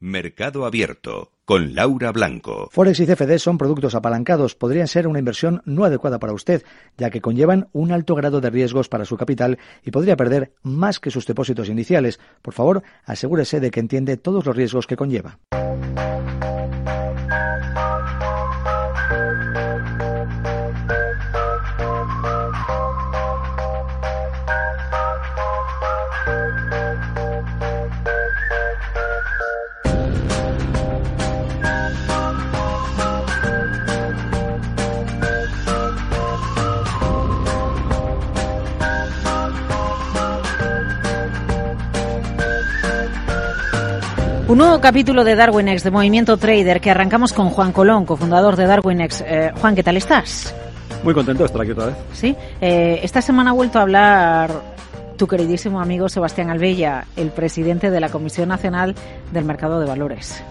Mercado Abierto con Laura Blanco. Forex y CFD son productos apalancados. Podrían ser una inversión no adecuada para usted, ya que conllevan un alto grado de riesgos para su capital y podría perder más que sus depósitos iniciales. Por favor, asegúrese de que entiende todos los riesgos que conlleva. Un nuevo capítulo de DarwinX, de Movimiento Trader, que arrancamos con Juan Colón, cofundador de DarwinX. Eh, Juan, ¿qué tal estás? Muy contento de estar aquí otra vez. Sí. Eh, esta semana ha vuelto a hablar tu queridísimo amigo Sebastián Albella, el presidente de la Comisión Nacional del Mercado de Valores.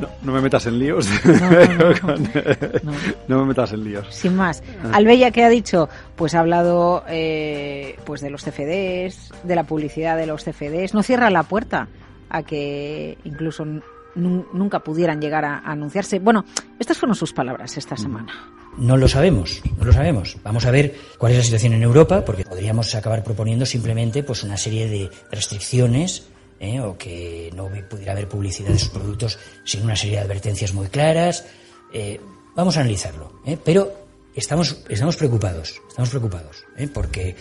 No, no me metas en líos. No, no, no, No me metas en líos. Sin más. Albella, ¿qué ha dicho? Pues ha hablado eh, pues de los CFDs, de la publicidad de los CFDs. No cierra la puerta a que incluso nun- nunca pudieran llegar a, a anunciarse. Bueno, estas fueron sus palabras esta semana. No lo sabemos, no lo sabemos. Vamos a ver cuál es la situación en Europa, porque podríamos acabar proponiendo simplemente pues una serie de restricciones ¿eh? o que no pudiera haber publicidad de sus productos sin una serie de advertencias muy claras. Eh, vamos a analizarlo, ¿eh? pero estamos estamos preocupados, estamos preocupados, porque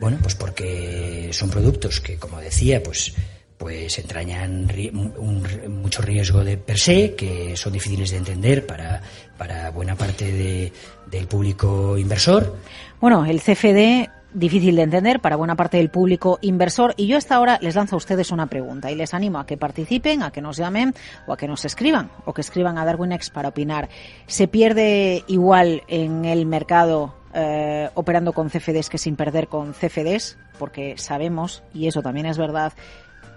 bueno, pues porque son productos que, como decía, pues pues entrañan un- un- mucho riesgo de per se, que son difíciles de entender para, para buena parte de- del público inversor. Bueno, el CFD difícil de entender para buena parte del público inversor y yo hasta ahora les lanzo a ustedes una pregunta y les animo a que participen, a que nos llamen o a que nos escriban o que escriban a DarwinX para opinar. ¿Se pierde igual en el mercado eh, operando con CFDs que sin perder con CFDs? Porque sabemos, y eso también es verdad,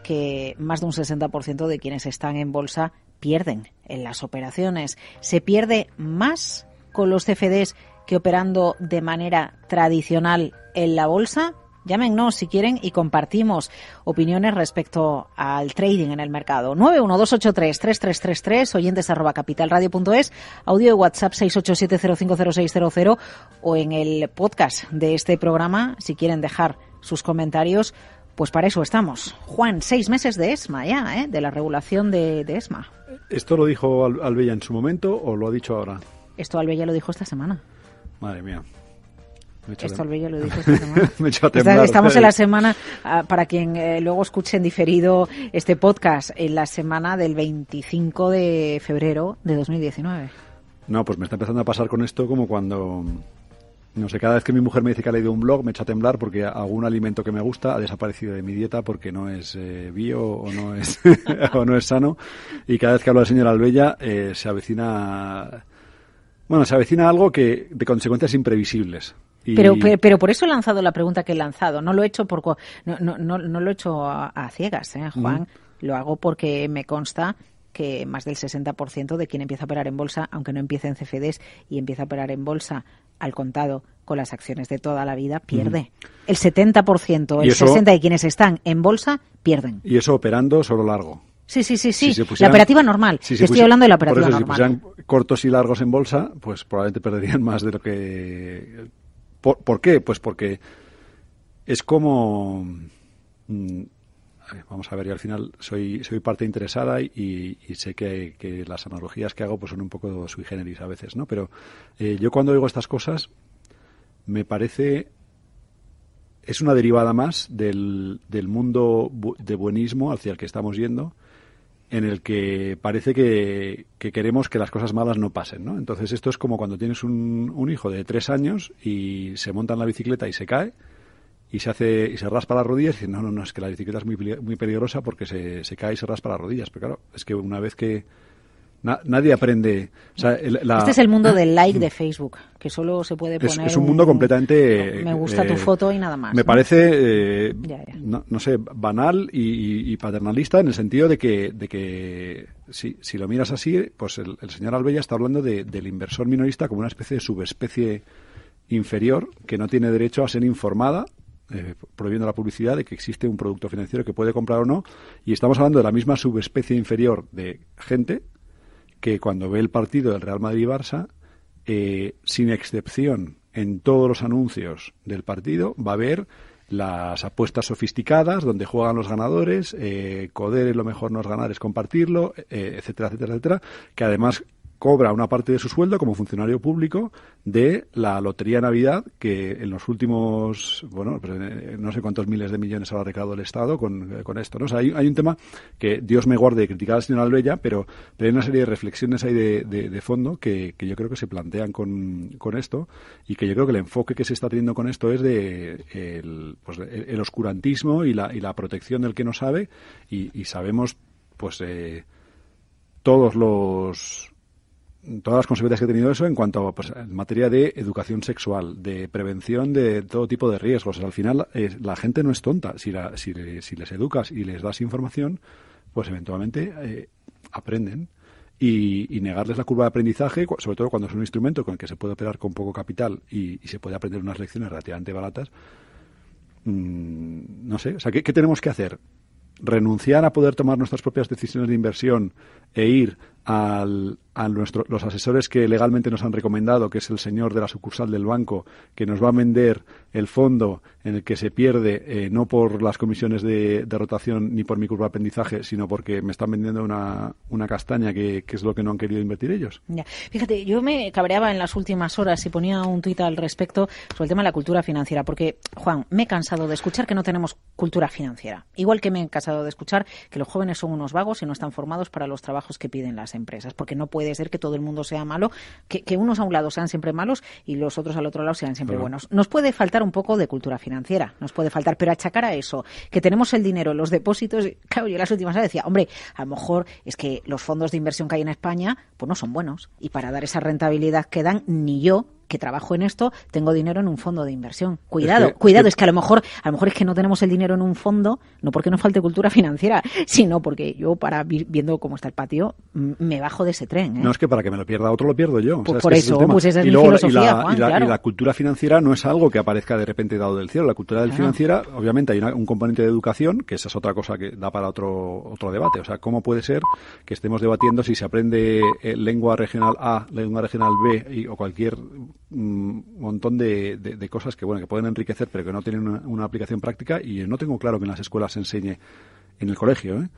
que más de un 60% de quienes están en bolsa pierden en las operaciones. ¿Se pierde más con los CFDs que operando de manera tradicional en la bolsa? Llámenos si quieren y compartimos opiniones respecto al trading en el mercado. 912833333, oyentes arroba capitalradio.es, audio de WhatsApp 687050600 o en el podcast de este programa, si quieren dejar sus comentarios, pues para eso estamos. Juan, seis meses de ESMA ya, ¿eh? de la regulación de, de ESMA. ¿Esto lo dijo Al- Albella en su momento o lo ha dicho ahora? Esto Albella lo dijo esta semana. Madre mía. Esto a tem- Albella lo dijo esta semana. Me he hecho a temblar. Estamos en la semana, ah, para quien eh, luego escuche en diferido este podcast, en la semana del 25 de febrero de 2019. No, pues me está empezando a pasar con esto como cuando, no sé, cada vez que mi mujer me dice que ha leído un blog me echa a temblar porque algún alimento que me gusta ha desaparecido de mi dieta porque no es eh, bio o no es, o no es sano. Y cada vez que hablo del señor Albella eh, se avecina, bueno, se avecina algo que de consecuencias imprevisibles. Y- Pero, pe- pero por eso he lanzado la pregunta que he lanzado. No lo he hecho por, no, no, no, no lo he hecho a, a ciegas, ¿eh, Juan. Lo hago porque me consta que más del 60% de quien empieza a operar en bolsa, aunque no empiece en CFDs y empieza a operar en bolsa al contado con las acciones de toda la vida, pierde. El 70%, el eso- 60% de quienes están en bolsa pierden. y eso operando solo largo. Sí, sí, sí, sí. Si la operativa normal. si estoy hablando de la por operativa eso, normal. Si pusieran cortos y largos en bolsa, pues probablemente perderían más de lo que... ¿Por, por qué? Pues porque es como... mm, Vamos a ver, yo al final soy, soy parte interesada y, sé que, que las analogías que hago pues son un poco sui generis a veces, ¿no? Pero eh, yo cuando oigo estas cosas me parece es una derivada más del, del mundo bu- de buenismo hacia el que estamos yendo, en el que parece que, que queremos que las cosas malas no pasen, ¿no? Entonces esto es como cuando tienes un, un hijo de tres años y se monta en la bicicleta y se cae y se hace y se raspa las rodillas y dice, no, no, no, es que la bicicleta es muy, muy peligrosa porque se, se cae y se raspa las rodillas. Pero claro, es que una vez que na- nadie aprende... o sea, el- la- Este es el mundo del like de Facebook, que solo se puede poner. es un mundo completamente... Me gusta tu eh, foto y nada más. Me ¿no? parece, eh, Ya, ya. No, no sé, banal y paternalista en el sentido de que, de que si, si lo miras así, pues el, el señor Albella está hablando de- del inversor minorista como una especie de subespecie inferior que no tiene derecho a ser informada eh, prohibiendo la publicidad de que existe un producto financiero que puede comprar o no, y estamos hablando de la misma subespecie inferior de gente que cuando ve el partido del Real Madrid-Barça, eh, sin excepción, en todos los anuncios del partido va a haber las apuestas sofisticadas donde juegan los ganadores, eh, coder lo mejor no es ganar es compartirlo, eh, etcétera, etcétera, etcétera, que además cobra una parte de su sueldo como funcionario público de la Lotería Navidad, que en los últimos, bueno, pues, eh, no sé cuántos miles de millones habrá recaudado el Estado con, eh, con esto. ¿no? hay, hay, un tema que Dios me guarde de criticar al señor Albella, pero, pero hay una serie de reflexiones ahí de, de, fondo que, que, yo creo que se plantean con, con, esto y que yo creo que el enfoque que se está teniendo con esto es de el, pues, el, oscurantismo y la, y la protección del que no sabe y, y sabemos pues eh, todos los todas las consecuencias que ha tenido eso en cuanto a pues, en materia de educación sexual, de prevención de todo tipo de riesgos. al final, la gente no es tonta. Si, si, les educas y les das información, pues eventualmente eh, aprenden. Y, negarles la curva de aprendizaje, sobre todo cuando es un instrumento con el que se puede operar con poco capital y, se puede aprender unas lecciones relativamente baratas, mm, no sé. O sea, ¿qué, ¿qué tenemos que hacer? renunciar a poder tomar nuestras propias decisiones de inversión e ir al, a nuestro, los asesores que legalmente nos han recomendado, que es el señor de la sucursal del banco, que nos va a vender el fondo en el que se pierde eh, no por las comisiones de, rotación ni por mi curva de aprendizaje, sino porque me están vendiendo una, una castaña que, es lo que no han querido invertir ellos. Fíjate, yo me cabreaba en las últimas horas y ponía un tuit al respecto sobre el tema de la cultura financiera, porque, Juan, me he cansado de escuchar que no tenemos cultura financiera. Igual que me he cansado de escuchar que los jóvenes son unos vagos y no están formados para los trabajos que piden las empresas, porque no puede ser que todo el mundo sea malo, que, unos a un lado sean siempre malos y los otros al otro lado sean siempre buenos. Nos puede faltar un poco de cultura financiera, nos puede faltar, pero achacar a eso, que tenemos el dinero los depósitos, claro, yo las últimas veces decía, hombre, a lo mejor es que los fondos de inversión que hay en España, pues no son buenos, y para dar esa rentabilidad que dan, ni yo que trabajo en esto, tengo dinero en un fondo de inversión. Cuidado, cuidado, es que a lo mejor, a lo mejor es que no tenemos el dinero en un fondo, no porque nos falte cultura financiera, sino porque yo para viendo cómo está el patio, me bajo de ese tren. ¿eh? No es que para que me lo pierda otro lo pierdo yo. Pues por eso, pues esa es mi filosofía, y la, cultura financiera no es algo que aparezca de repente dado del cielo. La cultura del financiera, obviamente, hay un componente de educación, que esa es otra cosa que da para otro otro debate. O sea, cómo puede ser que estemos debatiendo si se aprende eh, lengua regional A, lengua regional B o cualquier un montón de, de, cosas que bueno que pueden enriquecer pero que no tienen una, aplicación práctica y no tengo claro que en las escuelas se enseñe en el colegio ¿eh?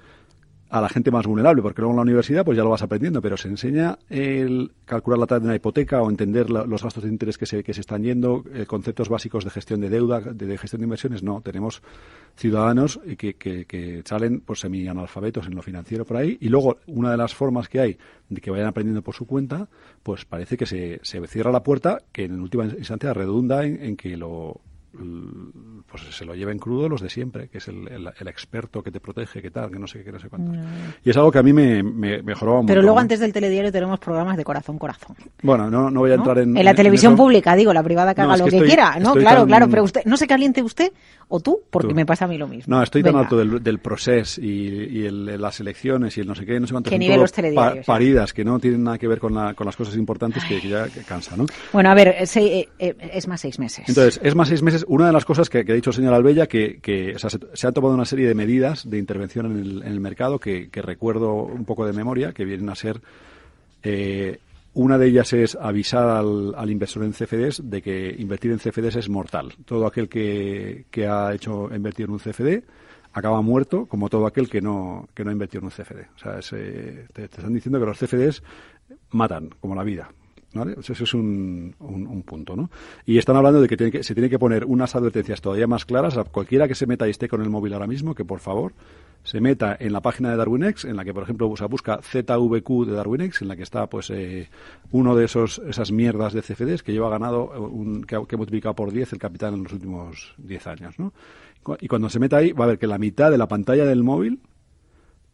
A la gente más vulnerable, porque luego en la universidad pues ya lo vas aprendiendo, pero se enseña el calcular la tasa de una hipoteca o entender los gastos de interés que se, que se están yendo, eh, conceptos básicos de gestión de deuda, de, gestión de inversiones, no. Tenemos ciudadanos que, que, que salen pues semi-analfabetos en lo financiero por ahí y luego una de las formas que hay de que vayan aprendiendo por su cuenta, pues parece que se, se cierra la puerta que en última instancia redunda en que lo pues se lo lleven crudo los de siempre, que es el, el, experto que te protege, que tal, que no sé qué, no sé cuánto. Y es algo que a mí me, me mejoraba mucho. Pero luego antes del telediario tenemos programas de corazón corazón. Bueno, no, no voy a entrar en... En la televisión pública, digo, la privada que haga lo que, quiera. No, claro, claro, pero usted, no se caliente usted o tú, porque me pasa a mí lo mismo. No, estoy tan alto del, del proceso y, y las elecciones y el no sé qué, no sé cuántas. ¿Qué nivel los telediarios? paridas, que no tienen nada que ver con, la, con las cosas importantes que, ya cansa, ¿no? Bueno, a ver, eh, eh, es más seis meses. Entonces, es más seis meses. Una de las cosas que, ha dicho el señor Albella, que, sea, se, han tomado una serie de medidas de intervención en el, en el mercado que, recuerdo un poco de memoria, que vienen a ser eh, una de ellas es avisar al, inversor en CFDs de que invertir en CFDs es mortal. Todo aquel que, ha hecho invertir en un CFD acaba muerto, como todo aquel que no, que no ha invertido en un CFD. O sea, eh, te, están diciendo que los CFDs matan, como la vida. ¿Vale? Eso es un, un, punto, ¿no? Y están hablando de que, que, se tiene que poner unas advertencias todavía más claras a cualquiera que se meta y esté con el móvil ahora mismo, que por favor se meta en la página de DarwinX, en la que, por ejemplo, se busca ZVQ de DarwinX, en la que está pues eh, uno de esos esas mierdas de CFDs que lleva ganado, eh, un, que, ha, multiplicado por 10 el capital en los últimos 10 años. ¿no? Y cuando se meta ahí, va a ver que la mitad de la pantalla del móvil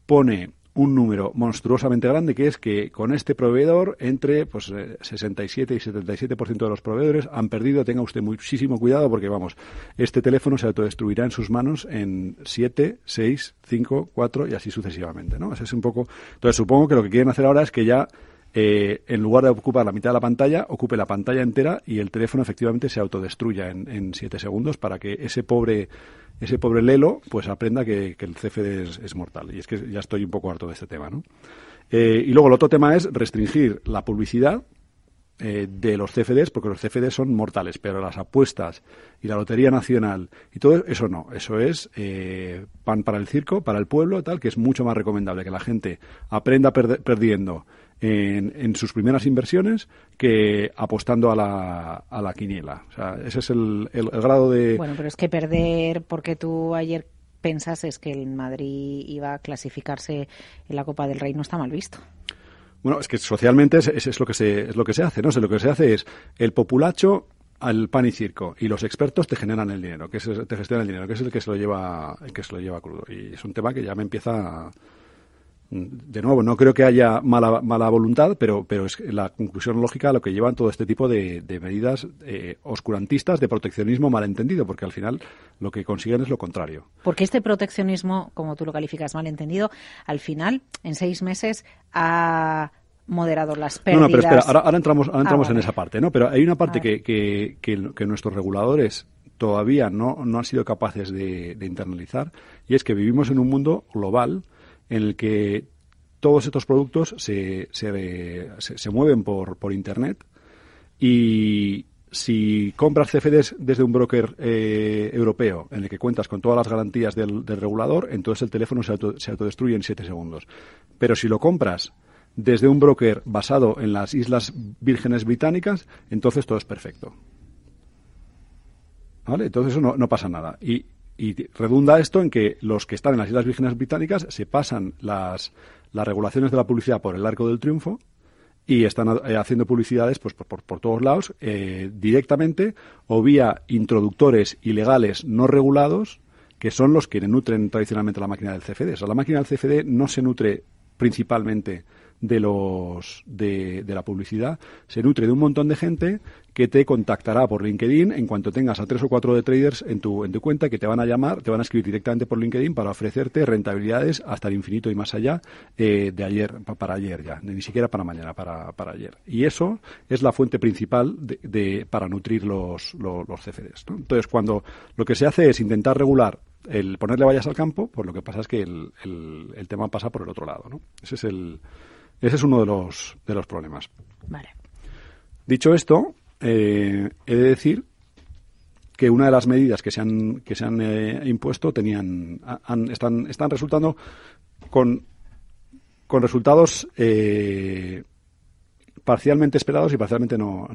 pone un número monstruosamente grande que es que con este proveedor entre pues 67 eh, y 77% de los proveedores han perdido, tenga usted muchísimo cuidado porque vamos, este teléfono se autodestruirá en sus manos en 7, 6, 5, 4 y así sucesivamente, ¿no? Ese es un poco Entonces supongo que lo que quieren hacer ahora es que ya eh, en lugar de ocupar la mitad de la pantalla, ocupe la pantalla entera y el teléfono efectivamente se autodestruya en, en siete segundos para que ese pobre ese pobre Lelo pues aprenda que, el CFD es, mortal. Y es que ya estoy un poco harto de este tema, ¿no? Eh, y luego el otro tema es restringir la publicidad eh, de los CFDs, porque los CFDs son mortales, pero las apuestas y la Lotería Nacional y todo eso no, eso es eh, pan para el circo, para el pueblo, tal, que es mucho más recomendable que la gente aprenda perdiendo en, sus primeras inversiones que apostando a la, a la quiniela. O sea, ese es el, el, grado de... Bueno, pero es que perder porque tú ayer pensas es que el Madrid iba a clasificarse en la Copa del Rey no está mal visto. Bueno, es que socialmente es, es, lo que se es lo que se hace, ¿no? lo que se hace es el populacho al pan y circo y los expertos te generan el dinero, que es, te gestionan el dinero, que es el que se lo lleva el que se lo lleva crudo y es un tema que ya me empieza a, de nuevo, no creo que haya mala, mala voluntad, pero, pero es la conclusión lógica a lo que llevan todo este tipo de, medidas eh, oscurantistas de proteccionismo malentendido, porque al final lo que consiguen es lo contrario. Porque este proteccionismo, como tú lo calificas malentendido, al final, en seis meses, ha moderado las pérdidas. No, no, pero espera, ahora, entramos, ahora entramos ah, en esa parte, ¿no? Pero hay una parte que, que, que, nuestros reguladores todavía no, no han sido capaces de, de internalizar, y es que vivimos en un mundo global en el que todos estos productos se, se, se, mueven por, por Internet y si compras CFDs desde un broker eh, europeo en el que cuentas con todas las garantías del, regulador, entonces el teléfono se, se autodestruye en 7 segundos. Pero si lo compras desde un broker basado en las Islas Vírgenes Británicas, entonces todo es perfecto. ¿Vale? Entonces eso no, no pasa nada. Y y redunda esto en que los que están en las Islas Vírgenes Británicas se pasan las, las regulaciones de la publicidad por el arco del triunfo y están eh, haciendo publicidades pues, por, por, todos lados eh, directamente o vía introductores ilegales no regulados que son los que nutren tradicionalmente la máquina del CFD. O sea, la máquina del CFD no se nutre principalmente de los de, la publicidad se nutre de un montón de gente que te contactará por LinkedIn en cuanto tengas a tres o cuatro de traders en tu en tu cuenta que te van a llamar te van a escribir directamente por LinkedIn para ofrecerte rentabilidades hasta el infinito y más allá eh, de ayer para ayer ya ni siquiera para mañana para, para ayer y eso es la fuente principal de, para nutrir los los, CFDs entonces cuando lo que se hace es intentar regular el ponerle vallas al campo, pues lo que pasa es que el, el, el tema pasa por el otro lado, ¿no? Ese es el, ese es uno de los, de los problemas. Vale. Dicho esto, eh, he de decir que una de las medidas que se han, que se han eh, impuesto tenían, están, están resultando con, con resultados eh, parcialmente esperados y parcialmente no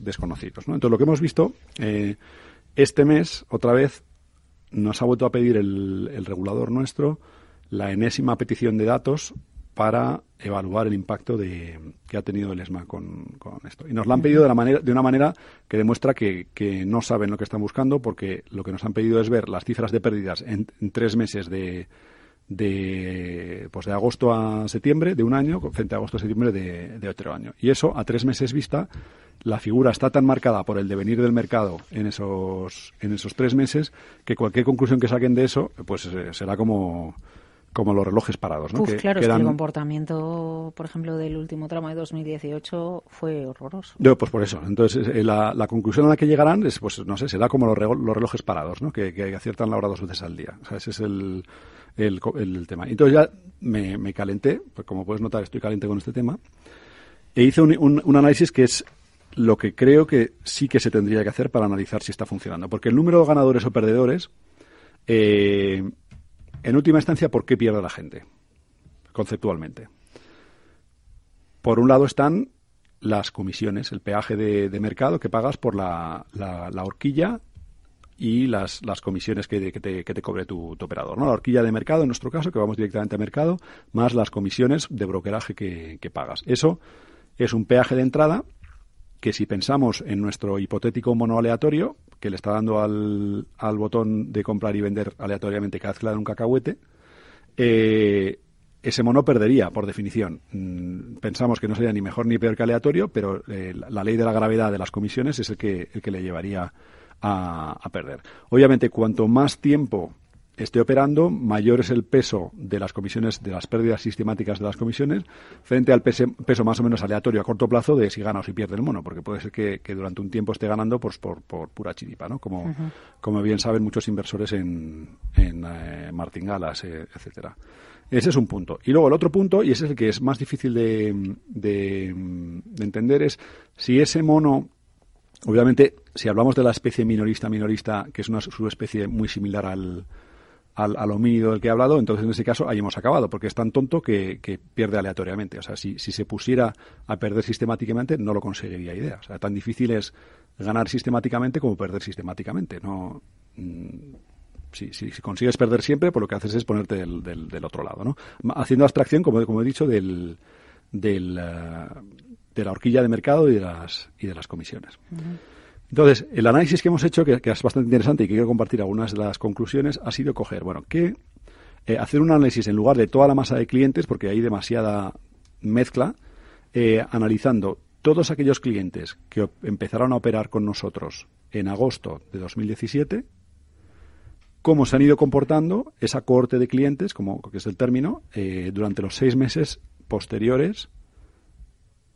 desconocidos. Entonces, lo que hemos visto este mes, otra vez, nos ha vuelto a pedir el, el regulador nuestro la enésima petición de datos para evaluar el impacto de, que ha tenido el ESMA con, esto. Y nos lo han pedido de, la manera, de una manera que demuestra que, no saben lo que están buscando, porque lo que nos han pedido es ver las cifras de pérdidas en, tres meses de, de, pues de agosto a septiembre de un año frente a agosto a septiembre de, de, otro año. Y eso, a tres meses vista, la figura está tan marcada por el devenir del mercado en esos, en esos tres meses que cualquier conclusión que saquen de eso, pues eh, será como como los relojes parados. ¿no? que, claro, es que el comportamiento, por ejemplo, del último tramo de 2018 fue horroroso. pues por eso. Entonces, eh, la, la, conclusión a la que llegarán es, pues no sé, será como los, los relojes parados, ¿no? que, que, aciertan la hora dos veces al día. O sea, ese es el, el, el tema. Entonces ya me, me, calenté, pues como puedes notar, estoy caliente con este tema, e hice un, un, un análisis que es lo que creo que sí que se tendría que hacer para analizar si está funcionando. Porque el número de ganadores o perdedores eh, en última instancia, ¿por qué pierde la gente? Conceptualmente. Por un lado están las comisiones, el peaje de, mercado que pagas por la, horquilla y las, comisiones que, te, cobre tu, operador. ¿no? La horquilla de mercado, en nuestro caso, que vamos directamente a mercado, más las comisiones de brokeraje que, pagas. Eso es un peaje de entrada que si pensamos en nuestro hipotético mono aleatorio, que le está dando al, al botón de comprar y vender aleatoriamente cada vez que le da un cacahuete, eh, ese mono perdería, por definición. Mm, pensamos que no sería ni mejor ni peor que aleatorio, pero eh, la ley de la gravedad de las comisiones es el que, el que le llevaría a, perder. Obviamente, cuanto más tiempo esté operando, mayor es el peso de las comisiones, de las pérdidas sistemáticas de las comisiones, frente al peso, más o menos aleatorio a corto plazo de si gana o si pierde el mono, porque puede ser que, durante un tiempo esté ganando pues, por, por pura chiripa, ¿no? Como, como bien saben muchos inversores en, en eh, martingalas, eh, etcétera. Ese es un punto. Y luego el otro punto, y ese es el que es más difícil de, de entender, es si ese mono Obviamente, si hablamos de la especie minorista-minorista, que es una subespecie muy similar al, al, homínido del que he hablado, entonces en ese caso ahí hemos acabado, porque es tan tonto que, pierde aleatoriamente. O sea, si, si, se pusiera a perder sistemáticamente, no lo conseguiría idea. O sea, tan difícil es ganar sistemáticamente como perder sistemáticamente. No, mm, si, si, consigues perder siempre, pues lo que haces es ponerte del, del, otro lado, ¿no? Haciendo abstracción, como, como he dicho, del, del, eh, de la horquilla de mercado y de las, y de las comisiones. Entonces, el análisis que hemos hecho, que, es bastante interesante y que quiero compartir algunas de las conclusiones, ha sido coger, bueno, eh, hacer un análisis en lugar de toda la masa de clientes, porque hay demasiada mezcla, eh, analizando todos aquellos clientes que empezaron a operar con nosotros en agosto de 2017, cómo se han ido comportando esa cohorte de clientes, como que es el término, eh, durante los seis meses posteriores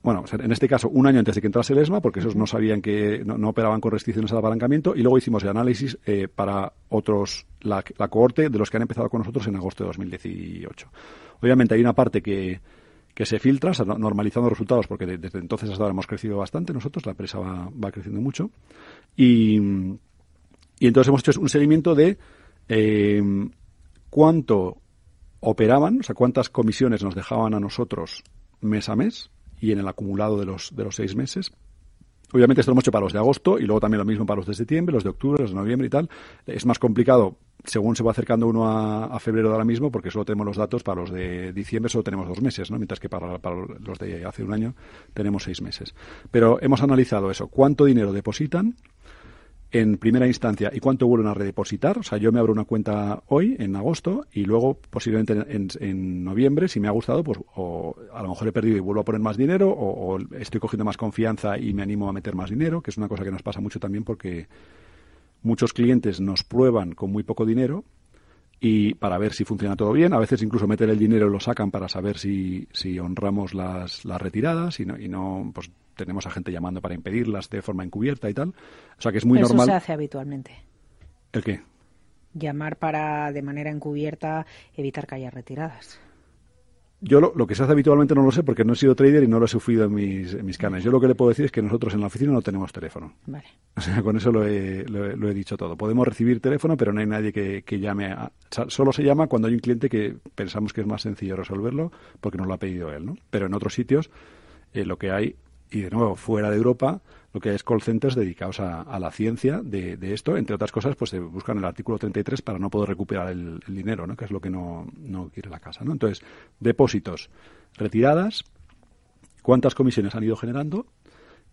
bueno, en este caso un año antes de que entrase el ESMA, porque esos no sabían que no, operaban con restricciones al apalancamiento, y luego hicimos el análisis eh, para otros, la, cohorte de los que han empezado con nosotros en agosto de 2018. Obviamente hay una parte que, que se filtra, normalizando resultados, porque desde entonces hasta ahora hemos crecido bastante nosotros, la empresa va, va creciendo mucho, y, y, entonces hemos hecho un seguimiento de eh, cuánto operaban, o sea, cuántas comisiones nos dejaban a nosotros mes a mes, y en el acumulado de los, de los seis meses. Obviamente esto lo hemos hecho para los de agosto y luego también lo mismo para los de septiembre, los de octubre, los de noviembre y tal. Es más complicado según se va acercando uno a, febrero de ahora mismo porque solo tenemos los datos para los de diciembre, solo tenemos dos meses, ¿no? mientras que para, para los de hace un año tenemos seis meses. Pero hemos analizado eso, cuánto dinero depositan, en primera instancia y cuánto vuelven a redepositar. O sea, yo me abro una cuenta hoy, en agosto, y luego posiblemente en, noviembre, si me ha gustado, pues o a lo mejor he perdido y vuelvo a poner más dinero, o, estoy cogiendo más confianza y me animo a meter más dinero, que es una cosa que nos pasa mucho también porque muchos clientes nos prueban con muy poco dinero y para ver si funciona todo bien. A veces incluso meten el dinero lo sacan para saber si, si honramos las, las retiradas y no, y no pues tenemos a gente llamando para impedirlas de forma encubierta y tal. O sea que es muy normal. Eso se hace habitualmente. ¿El qué? Llamar para, de manera encubierta, evitar que haya retiradas. Yo lo, que se hace habitualmente no lo sé porque no he sido trader y no lo he sufrido en mis, en mis canales. Yo lo que le puedo decir es que nosotros en la oficina no tenemos teléfono. Vale. O sea, con eso lo he, lo, he dicho todo. Podemos recibir teléfono, pero no hay nadie que, llame. A, solo se llama cuando hay un cliente que pensamos que es más sencillo resolverlo porque nos lo ha pedido él, ¿no? Pero en otros sitios eh, lo que hay y de nuevo fuera de Europa lo que hay es call centers dedicados a, la ciencia de, esto entre otras cosas pues se buscan el artículo 33 para no poder recuperar el, dinero no que es lo que no, no, quiere la casa no entonces depósitos retiradas cuántas comisiones han ido generando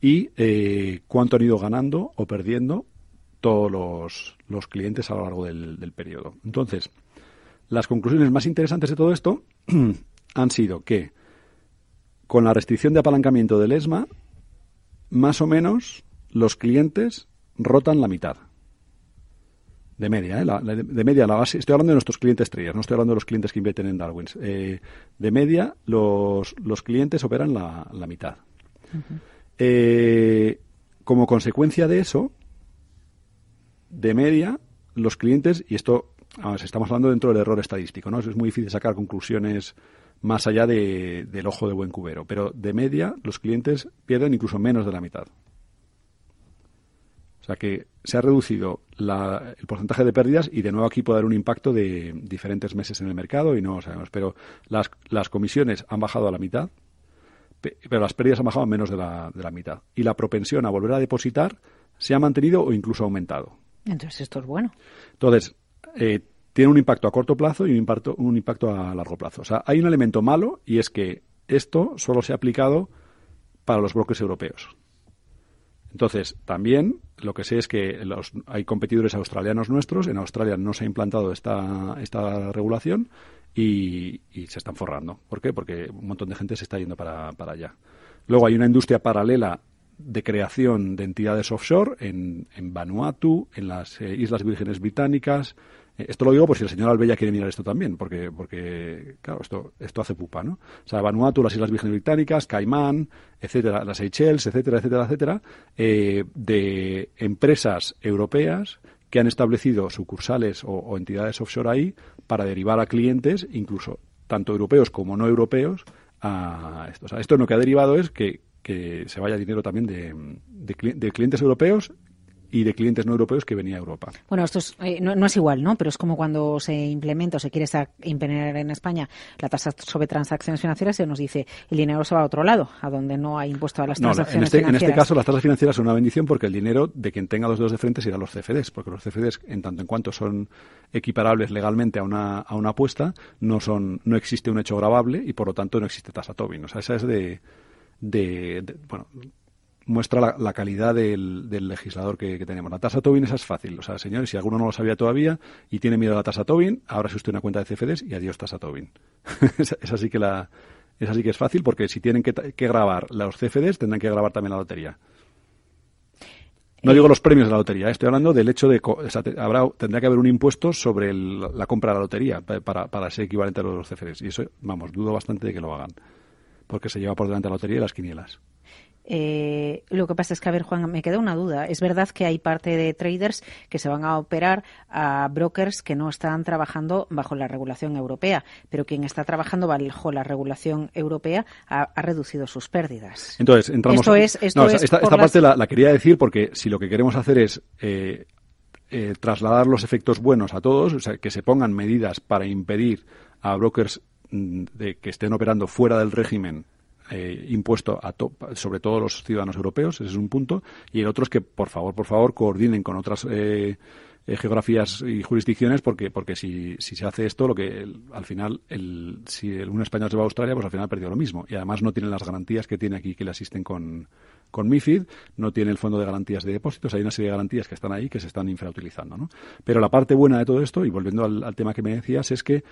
y eh, cuánto han ido ganando o perdiendo todos los, los clientes a lo largo del, del periodo. Entonces las conclusiones más interesantes de todo esto han sido que con la restricción de apalancamiento del ESMA, más o menos los clientes rotan la mitad. De media, ¿eh? de, media la base. Estoy hablando de nuestros clientes estrellas, no estoy hablando de los clientes que invierten en Darwin. Eh, de media, los, los, clientes operan la, la mitad. eh, como consecuencia de eso, de media, los clientes, y esto, estamos hablando dentro del error estadístico, ¿no? Es muy difícil sacar conclusiones más allá de, del ojo de buen cubero. Pero de media, los clientes pierden incluso menos de la mitad. O sea que se ha reducido el porcentaje de pérdidas y de nuevo aquí puede haber un impacto de diferentes meses en el mercado y no lo sabemos. Pero las, las comisiones han bajado a la mitad, pero las pérdidas han bajado a menos de la, de la mitad. Y la propensión a volver a depositar se ha mantenido o incluso aumentado. Entonces esto es bueno. Entonces, eh, tiene un impacto a corto plazo y un impacto, un impacto a largo plazo. O sea, hay un elemento malo y es que esto solo se ha aplicado para los bloques europeos. Entonces, también lo que sé es que los, hay competidores australianos nuestros. En Australia no se ha implantado esta, esta regulación y, se están forrando. ¿Por qué? Porque un montón de gente se está yendo para, allá. Luego hay una industria paralela de creación de entidades offshore en, Vanuatu, en las eh, Islas Vírgenes Británicas, esto lo digo por si el señor Albella quiere mirar esto también, porque, porque claro, esto, esto hace pupa, ¿no? O sea, Vanuatu, las Islas Vírgenes Británicas, Caimán, etcétera, las Seychelles, etcétera, etcétera, etcétera, eh, de empresas europeas que han establecido sucursales o, entidades offshore ahí para derivar a clientes, incluso tanto europeos como no europeos, a esto. O sea, esto lo que ha derivado es que, que se vaya dinero también de, de clientes europeos y de clientes no europeos que venía a Europa. Bueno, esto eh, no, es igual, ¿no? Pero es como cuando se implementa o se quiere imponer en España la tasa sobre transacciones financieras, se nos dice el dinero se va a otro lado, a donde no hay impuesto a las transacciones en este, financieras. En este caso, las tasas financieras son una bendición porque el dinero de quien tenga los dedos de frente será los CFDs, porque los CFDs, en tanto en cuanto son equiparables legalmente a una, a una apuesta, no, son, no existe un hecho grabable y por lo tanto no existe tasa Tobin. O sea, esa es de, de, de bueno, muestra la, calidad del, legislador que, tenemos. La tasa Tobin esa es fácil. O sea, señores, si alguno no lo sabía todavía y tiene miedo a la tasa Tobin, ahora se usted una cuenta de CFDs y adiós tasa Tobin. es así que la, es así que es fácil porque si tienen que, grabar los CFDs tendrán que grabar también la lotería. No digo los premios de la lotería, estoy hablando del hecho de que habrá, tendrá que haber un impuesto sobre la compra de la lotería para, para ser equivalente a los CFDs. Y eso, vamos, dudo bastante de que lo hagan, porque se lleva por delante la lotería y las quinielas. Eh, lo que pasa es que, a ver, Juan, me queda una duda. Es verdad que hay parte de traders que se van a operar a brokers que no están trabajando bajo la regulación europea, pero quien está trabajando bajo la regulación europea ha, reducido sus pérdidas. Entonces, entramos. Esto es, esto esta, parte la, quería decir porque si lo que queremos hacer es eh, eh, trasladar los efectos buenos a todos, o sea, que se pongan medidas para impedir a brokers mm, de que estén operando fuera del régimen eh, impuesto a sobre todos los ciudadanos europeos, ese es un punto, y el otro es que, por favor, por favor, coordinen con otras eh, eh, geografías y jurisdicciones, porque porque si, si se hace esto, lo que al final, el, si un español se va a Australia, pues al final perdió lo mismo, y además no tienen las garantías que tiene aquí que le asisten con, con MIFID, no tiene el fondo de garantías de depósitos, hay una serie de garantías que están ahí que se están infrautilizando. ¿no? Pero la parte buena de todo esto, y volviendo al tema que me decías, es que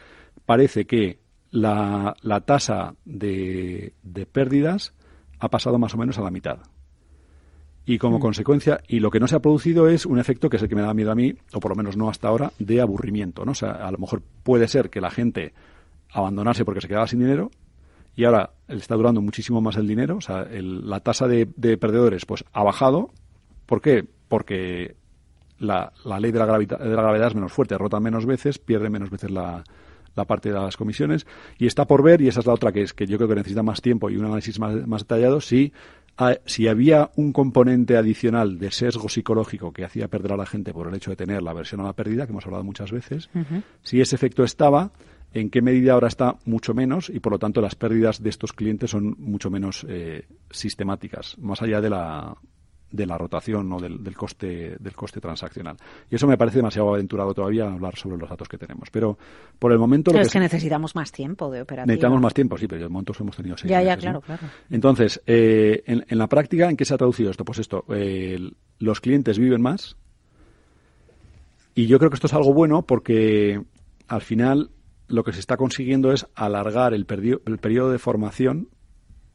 parece que la, la tasa de, de, pérdidas ha pasado más o menos a la mitad. Y como mm. consecuencia, y lo que no se ha producido es un efecto que es el que me da miedo a mí, o por lo menos no hasta ahora, de aburrimiento. ¿no? O sea, a lo mejor puede ser que la gente abandonase porque se quedaba sin dinero y ahora le está durando muchísimo más el dinero. O sea, la tasa de, de, perdedores pues ha bajado. ¿Por qué? Porque la, la ley de la, de la gravedad es menos fuerte, rota menos veces, pierde menos veces la, la parte de las comisiones. Y está por ver, y esa es la otra que es que yo creo que necesita más tiempo y un análisis más, más detallado, si, si había un componente adicional de sesgo psicológico que hacía perder a la gente por el hecho de tener la versión a la pérdida, que hemos hablado muchas veces, si ese efecto estaba, en qué medida ahora está mucho menos y por lo tanto las pérdidas de estos clientes son mucho menos eh, sistemáticas, más allá de la, de la rotación o del, del, coste del coste transaccional. Y eso me parece demasiado aventurado todavía hablar sobre los datos que tenemos. Pero por el momento... Pero es que, necesitamos más tiempo de operación. Necesitamos más tiempo, sí, pero de momentos hemos tenido seis Ya, ya, claro, claro. Entonces, eh, en, en, la práctica, ¿en qué se ha traducido esto? Pues esto, eh, los clientes viven más y yo creo que esto es algo bueno porque al final lo que se está consiguiendo es alargar el, el periodo de formación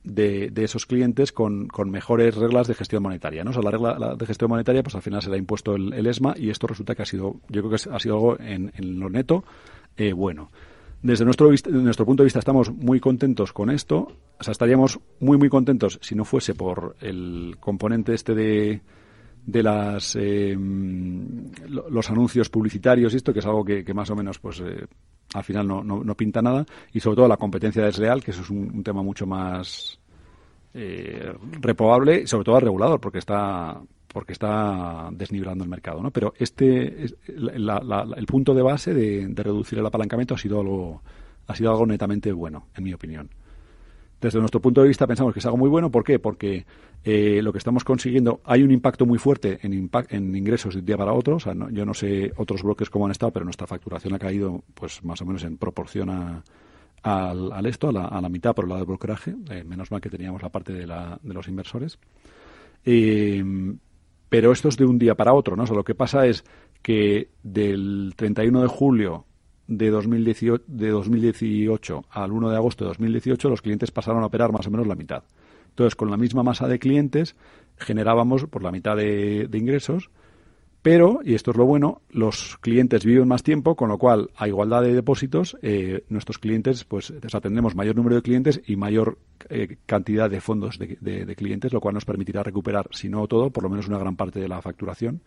de, esos clientes con, mejores reglas de gestión monetaria. ¿no? O la regla de gestión monetaria, pues al final se le ha impuesto el, ESMA y esto resulta que ha sido, yo creo que ha sido algo en, lo neto eh, bueno. Desde nuestro, nuestro punto de vista estamos muy contentos con esto. O sea, estaríamos muy, muy contentos si no fuese por el componente este de, de las eh, los anuncios publicitarios y esto que es algo que, más o menos pues eh, al final no, no, pinta nada. Y sobre todo la competencia desleal que eso es un, tema mucho más eh, reprobable y sobre todo al regulador porque está porque está desnivelando el mercado no pero este el punto de base de, de reducir el apalancamiento ha sido algo ha sido algo netamente bueno en mi opinión desde nuestro punto de vista pensamos que es algo muy bueno. ¿Por qué? Porque eh, lo que estamos consiguiendo, hay un impacto muy fuerte en, en ingresos de un día para otro. O sea, yo no sé otros bloques cómo han estado, pero nuestra facturación ha caído pues más o menos en proporción a, al, esto, a la, mitad por el lado del brokeraje. Eh, menos mal que teníamos la parte de, la, de los inversores. Eh, pero esto es de un día para otro, ¿no? Lo que pasa es que del 31 de julio de 2018, de 2018 al 1 de agosto de 2018 los clientes pasaron a operar más o menos la mitad. Entonces, con la misma masa de clientes generábamos por la mitad de, ingresos, Pero, y esto es lo bueno, los clientes viven más tiempo, con lo cual, a igualdad de depósitos, eh, nuestros clientes, pues, atendemos mayor número de clientes y mayor eh, cantidad de fondos de, de, clientes, lo cual nos permitirá recuperar, si no todo, por lo menos una gran parte de la facturación.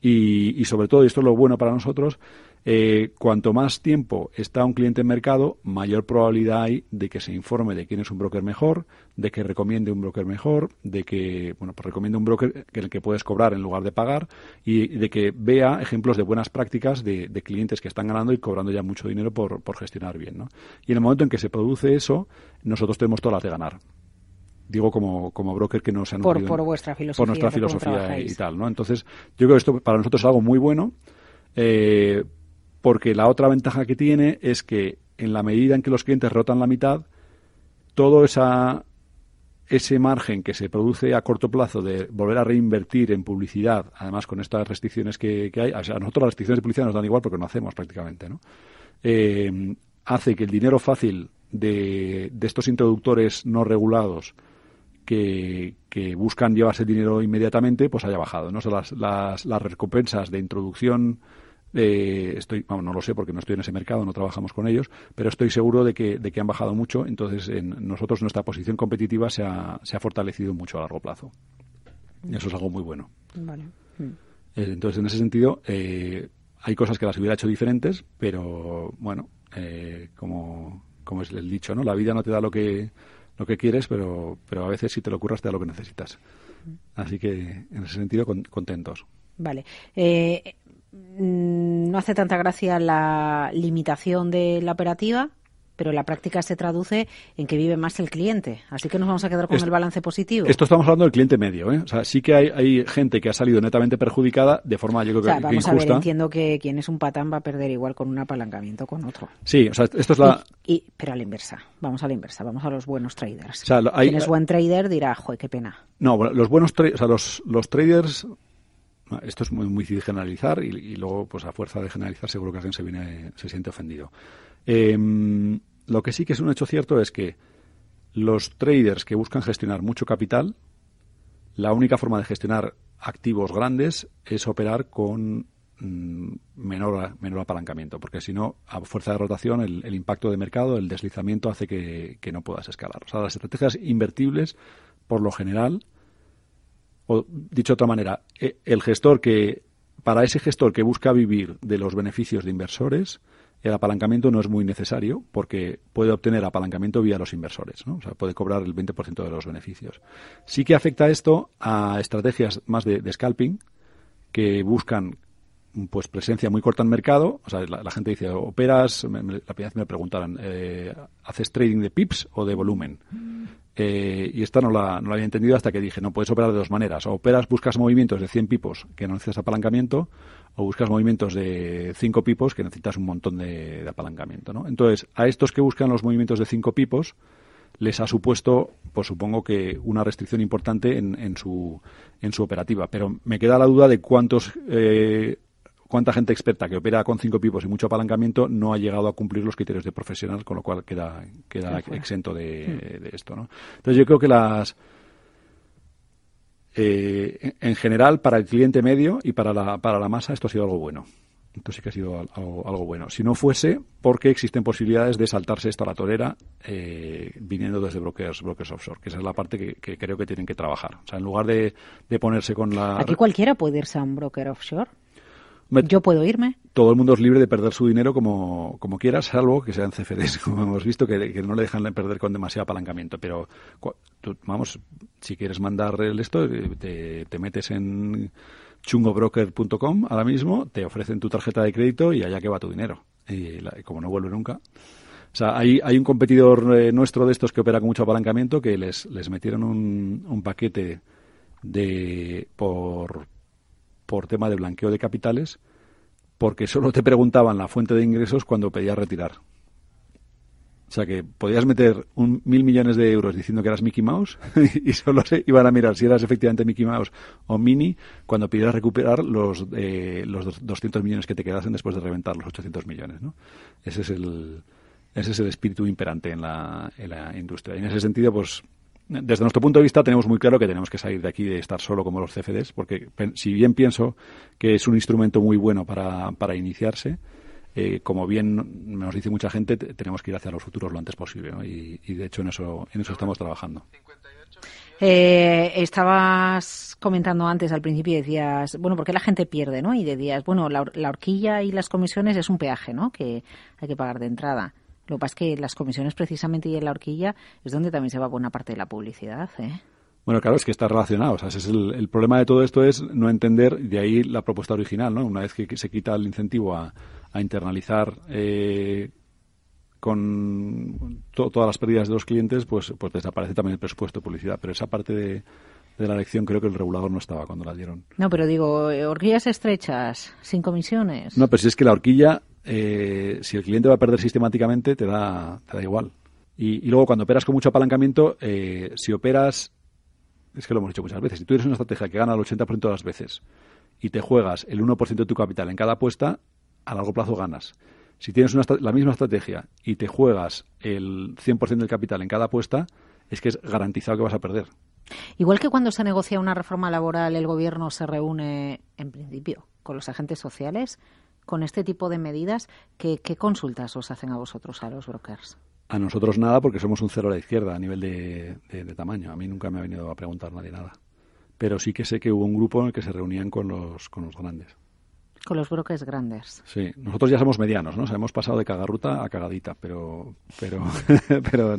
Y, y sobre todo, y esto es lo bueno para nosotros, eh, cuanto más tiempo está un cliente en mercado, mayor probabilidad hay de que se informe de quién es un broker mejor, de que recomiende un broker mejor, de que bueno, pues recomiende un broker en el que puedes cobrar en lugar de pagar y de que vea ejemplos de buenas prácticas de, clientes que están ganando y cobrando ya mucho dinero por, gestionar bien. ¿no? Y en el momento en que se produce eso, nosotros tenemos todas las de ganar digo como, como broker que nos han por, por vuestra filosofía por nuestra filosofía y, tal no entonces yo creo que esto para nosotros es algo muy bueno eh, porque la otra ventaja que tiene es que en la medida en que los clientes rotan la mitad, todo esa, ese margen que se produce a corto plazo de volver a reinvertir en publicidad, además con estas restricciones que, hay, a nosotros las restricciones de publicidad nos dan igual porque no hacemos prácticamente, ¿no? Eh, hace que el dinero fácil de, estos introductores no regulados que, buscan llevarse dinero inmediatamente, pues haya bajado. ¿no? las, las, las recompensas de introducción eh, estoy, no lo sé porque no estoy en ese mercado, no trabajamos con ellos, pero estoy seguro de que, de que han bajado mucho. Entonces, en nosotros nuestra posición competitiva se ha, se ha fortalecido mucho a largo plazo. Y eso es algo muy bueno. Vale. Eh, entonces, en ese sentido, eh, hay cosas que las hubiera hecho diferentes, pero bueno, como, como es el dicho, ¿no? La vida no te da lo que lo que quieres, pero, pero a veces si te lo curras te da lo que necesitas. Así que en ese sentido contentos. Vale. Eh, Mm, no hace tanta gracia la limitación de la operativa, pero la práctica se traduce en que vive más el cliente. Así que nos vamos a quedar con el balance positivo. Esto estamos hablando del cliente medio. ¿eh? O sea, sí que hay, gente que ha salido netamente perjudicada de forma, yo creo que, vamos A ver, entiendo que quien es un patán va a perder igual con un apalancamiento con otro. Sí, o sea, esto es la... Y, pero a la inversa. Vamos a la inversa. Vamos a los buenos traders. quien es buen trader dirá, joder, qué pena. No, los buenos o sea, los, los traders esto es muy, muy difícil generalizar y, luego, pues a fuerza de generalizar, seguro que alguien se, viene, se siente ofendido. Em, lo que sí que es un hecho cierto es que los traders que buscan gestionar mucho capital, la única forma de gestionar activos grandes es operar con mm, menor, menor apalancamiento, porque si no, a fuerza de rotación, el, impacto de mercado, el deslizamiento hace que, que, no puedas escalar. O sea, las estrategias invertibles, por lo general, o dicho de otra manera, e, el gestor que, para ese gestor que busca vivir de los beneficios de inversores, el apalancamiento no es muy necesario porque puede obtener apalancamiento vía los inversores, ¿no? O sea, puede cobrar el 20% de los beneficios. Sí que afecta esto a estrategias más de, scalping que buscan pues presencia muy corta en mercado. O sea, la, gente dice, operas, la primera vez me preguntaron, eh, ¿haces trading de pips o de volumen? Eh, y esta no la, no la había entendido hasta que dije, no puedes operar de dos maneras. O operas, buscas movimientos de 100 pipos que no necesitas apalancamiento, o buscas movimientos de 5 pipos que necesitas un montón de, apalancamiento. ¿no? Entonces, a estos que buscan los movimientos de 5 pipos, les ha supuesto, pues supongo que una restricción importante en, en, su, en su operativa. Pero me queda la duda de cuántos eh, cuánta gente experta que opera con cinco pipos y mucho apalancamiento no ha llegado a cumplir los criterios de profesional, con lo cual queda, queda exento hmm. de, esto. ¿no? Entonces yo creo que las... Eh, en general, para el cliente medio y para la, para la masa, esto ha sido algo bueno. Esto sí que ha sido algo, bueno. Si no fuese, porque existen posibilidades de saltarse esto a la torera eh, viniendo desde brokers, brokers offshore, que esa es la parte que, creo que tienen que trabajar. O sea, en lugar de, de ponerse con la... Aquí cualquiera puede irse a un broker offshore. ¿Yo puedo irme? Todo el mundo es libre de perder su dinero como, como quiera, salvo que sean CFDs, como hemos visto, que, no le dejan perder con demasiado apalancamiento. Pero, vamos, si quieres mandar el esto, te, te metes en chungobroker.com ahora mismo, te ofrecen tu tarjeta de crédito y allá que va tu dinero. Y como no vuelve nunca. O sea, hay, hay un competidor eh, nuestro de estos que opera con mucho apalancamiento que les, les metieron un, un paquete de por por tema de blanqueo de capitales, porque solo te preguntaban la fuente de ingresos cuando pedías retirar. O sea que podías meter un mil millones de euros diciendo que eras Mickey Mouse y solo se iban a mirar si eras efectivamente Mickey Mouse o Mini cuando pidieras recuperar los, eh, los 200 millones que te quedasen después de reventar los 800 millones. ¿no? Ese es el, ese es el espíritu imperante en la, en la industria. Y en ese sentido, pues desde nuestro punto de vista tenemos muy claro que tenemos que salir de aquí de estar solo como los CFDs, porque si bien pienso que es un instrumento muy bueno para, para iniciarse, eh, como bien nos dice mucha gente, tenemos que ir hacia los futuros lo antes posible, y, de hecho en eso, en eso estamos trabajando. Eh, estabas comentando antes al principio y decías, bueno, porque la gente pierde, ¿no? Y decías, bueno, la, horquilla y las comisiones es un peaje, ¿no? Que hay que pagar de entrada. Lo que pasa es que las comisiones precisamente y en la horquilla es donde también se va buena parte de la publicidad, ¿eh? Bueno, claro, es que está relacionado. O sea, es el, problema de todo esto es no entender, de ahí la propuesta original, ¿no? Una vez que, se quita el incentivo a, internalizar eh, con todas las pérdidas de los clientes, pues, pues desaparece también el presupuesto de publicidad. Pero esa parte de, la elección creo que el regulador no estaba cuando la dieron. No, pero digo, eh, horquillas estrechas, sin comisiones. No, pero si es que la horquilla, eh, si el cliente va a perder sistemáticamente, te da, te da igual. Y, luego cuando operas con mucho apalancamiento, eh, si operas, es que lo hemos dicho muchas veces, si tú eres una estrategia que gana el 80% de las veces y te juegas el 1% de tu capital en cada apuesta, a largo plazo ganas. Si tienes la misma estrategia y te juegas el 100% del capital en cada apuesta, es que es garantizado que vas a perder. Igual que cuando se negocia una reforma laboral, el gobierno se reúne, en principio, con los agentes sociales, con este tipo de medidas, ¿qué, consultas os hacen a vosotros, a los brokers? A nosotros nada, porque somos un cero a la izquierda a nivel de, de, tamaño. A mí nunca me ha venido a preguntar nadie nada. Pero sí que sé que hubo un grupo en el que se reunían con los, con los grandes. Con los brokers grandes. Sí, nosotros ya somos medianos, ¿no? hemos pasado de cagarruta a cagadita, pero, pero, pero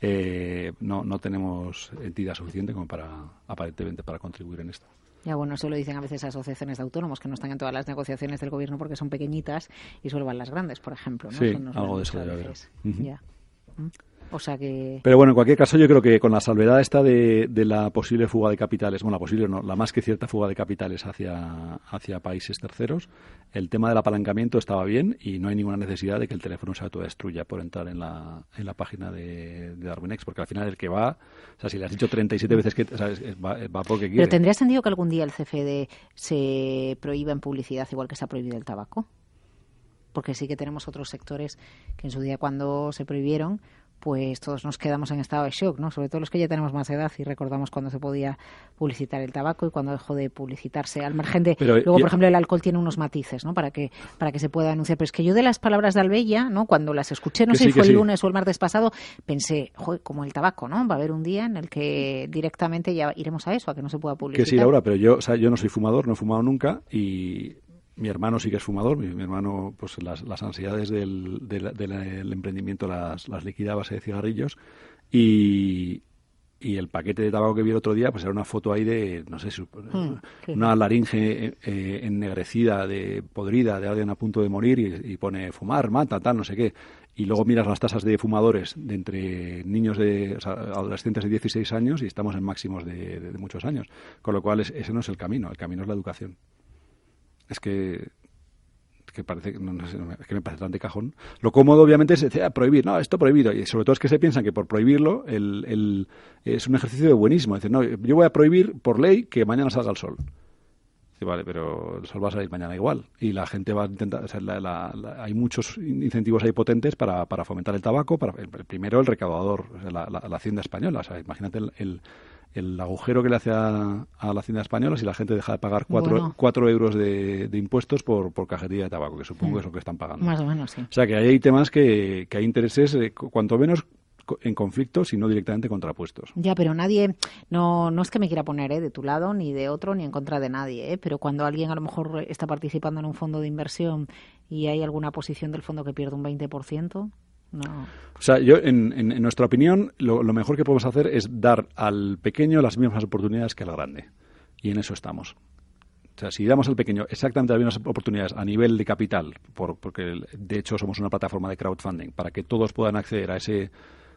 eh, no, no tenemos entidad suficiente como para, aparentemente, para contribuir en esto. Ya bueno, eso lo dicen a veces asociaciones de autónomos que no están en todas las negociaciones del gobierno porque son pequeñitas y solo van las grandes, por ejemplo. ¿no? Sí, algo de eso debe haber. Ya. O sea que... Pero bueno, en cualquier caso yo creo que con la salvedad esta de, la posible fuga de capitales, bueno, la posible no, la más que cierta fuga de capitales hacia, hacia países terceros, el tema del apalancamiento estaba bien y no hay ninguna necesidad de que el teléfono se autodestruya por entrar en la, en la página de, de DarwinX, porque al final el que va, o sea, si le has dicho 37 veces que ¿sabes? Va, va porque quiere. Pero ¿tendría sentido que algún día el CFD se prohíba en publicidad igual que se ha prohibido el tabaco? porque sí que tenemos otros sectores que en su día cuando se prohibieron pues todos nos quedamos en estado de shock, ¿no? Sobre todo los que ya tenemos más edad y recordamos cuando se podía publicitar el tabaco y cuando dejó de publicitarse al margen de... luego, por ejemplo, el alcohol tiene unos matices, ¿no? Para que, para que se pueda anunciar. Pero es que yo de las palabras de Albella, ¿no? Cuando las escuché, no sé si fue el lunes o el martes pasado, pensé, joder, como el tabaco, ¿no? Va a haber un día en el que directamente ya iremos a eso, a que no se pueda publicitar. Que sí, Laura, pero yo, o sea, yo no soy fumador, no he fumado nunca y mi hermano sí que es fumador, mi, hermano pues las, las ansiedades del, del, emprendimiento las, las liquidaba de cigarrillos y, y el paquete de tabaco que vi el otro día pues era una foto ahí de, no sé, hmm, una laringe eh, ennegrecida, de podrida, de alguien a punto de morir y, pone fumar, mata, tal, no sé qué. Y luego miras las tasas de fumadores de entre niños de adolescentes de 16 años y estamos en máximos de, de, muchos años. Con lo cual ese no es el camino, el camino es la educación es que que parece no, sé, es que me parece tan de cajón. Lo cómodo, obviamente, es decir, ah, prohibir, no, esto prohibido. Y sobre todo es que se piensan que por prohibirlo el, el, es un ejercicio de buenismo. Es decir, no, yo voy a prohibir por ley que mañana salga el sol. Sí, vale, pero el sol va a salir mañana igual. Y la gente va a intentar. O sea, hay muchos incentivos ahí potentes para, para fomentar el tabaco. Para, el, primero, el recaudador, la, la, hacienda española. O sea, imagínate el agujero que le hace a, la hacienda española si la gente deja de pagar cuatro, cuatro euros de, impuestos por, por cajetilla de tabaco, que supongo que es lo que están pagando. Más o menos, sí. O sea, que ahí hay temas que, que hay intereses, eh, cuanto menos en conflicto, sino directamente contrapuestos. Ya, pero nadie, no, no es que me quiera poner ¿eh? de tu lado, ni de otro, ni en contra de nadie, ¿eh? pero cuando alguien a lo mejor está participando en un fondo de inversión y hay alguna posición del fondo que pierde un 20%, no. O sea, yo, en, en, nuestra opinión, lo, mejor que podemos hacer es dar al pequeño las mismas oportunidades que al grande. Y en eso estamos. O sea, si damos al pequeño exactamente las mismas oportunidades a nivel de capital, por, porque de hecho somos una plataforma de crowdfunding, para que todos puedan acceder a ese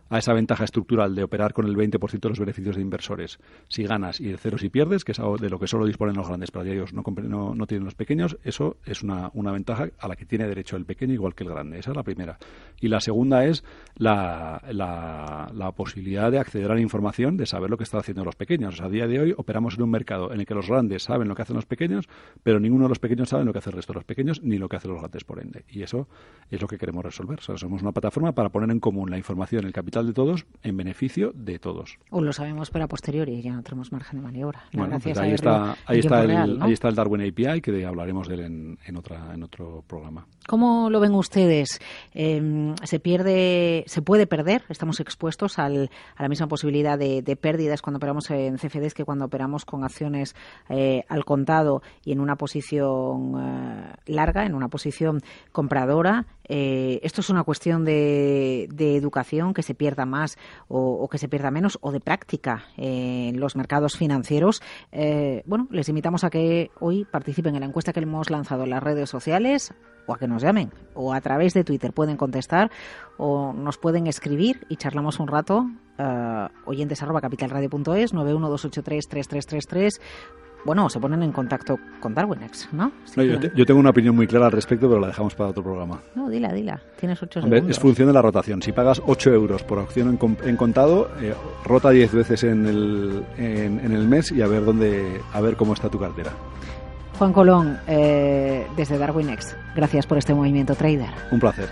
a esa ventaja estructural de operar con el 20% de los beneficios de inversores si ganas y de cero si pierdes, que es algo de lo que solo disponen los grandes, pero ellos no, no, no, tienen los pequeños, eso es una, una, ventaja a la que tiene derecho el pequeño igual que el grande. Esa es la primera. Y la segunda es la, la, la posibilidad de acceder a la información, de saber lo que están haciendo los pequeños. a día de hoy operamos en un mercado en el que los grandes saben lo que hacen los pequeños, pero ninguno de los pequeños sabe lo que hace el resto de los pequeños ni lo que hacen los grandes por ende. Y eso es lo que queremos resolver. somos una plataforma para poner en común la información, el capital capital de todos en beneficio de todos. O lo sabemos, pero a posteriori ya no tenemos margen de maniobra. Bueno, pues ahí, está, ahí, está el, ahí está el Darwin API, que hablaremos de él en, en, otra, en otro programa. ¿Cómo lo ven ustedes? Em, ¿Se pierde, se puede perder? Estamos expuestos al, a la misma posibilidad de, pérdidas cuando operamos en CFDs que cuando operamos con acciones eh, al contado y en una posición eh, larga, en una posición compradora. Eh, esto es una cuestión de, educación, que se pierda más o, que se pierda menos, o de práctica en los mercados financieros. bueno, les invitamos a que hoy participen en la encuesta que hemos lanzado en las redes sociales o a que nos llamen o a través de Twitter pueden contestar o nos pueden escribir y charlamos un rato uh, oyentes arroba capitalradio.es 912833333 bueno, se ponen en contacto con Darwinex, ¿no? yo, tengo una opinión muy clara al respecto, pero la dejamos para otro programa. No, dila, dila. Tienes ocho segundos. Es función de la rotación. Si pagas 8 euros por opción en, contado, eh, rota 10 veces en el, en, el mes y a ver dónde, a ver cómo está tu cartera. Juan Colón, eh, desde Darwinex, gracias por este movimiento trader. Un placer.